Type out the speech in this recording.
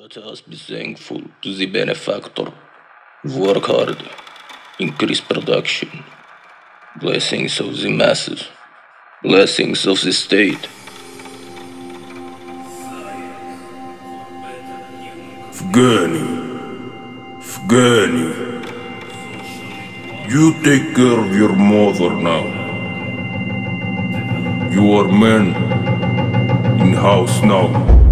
Let us be thankful to the benefactor. Work hard, increase production. Blessings of the masses, blessings of the state. Fgani, Fgani, You take care of your mother now. You are man in house now.